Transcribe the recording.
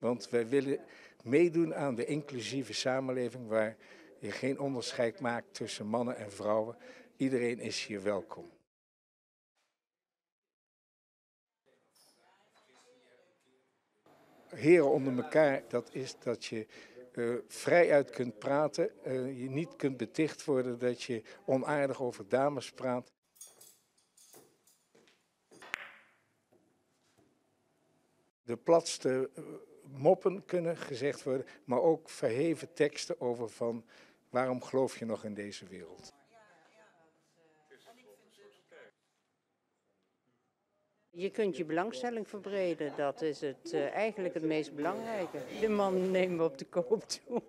Want wij willen meedoen aan de inclusieve samenleving waar je geen onderscheid maakt tussen mannen en vrouwen. Iedereen is hier welkom. Heren onder elkaar, dat is dat je uh, vrijuit kunt praten. Uh, je niet kunt beticht worden dat je onaardig over dames praat. De platste uh, moppen kunnen gezegd worden, maar ook verheven teksten over van waarom geloof je nog in deze wereld. Je kunt je belangstelling verbreden, dat is het, uh, eigenlijk het meest belangrijke. De man nemen we op de koop toe.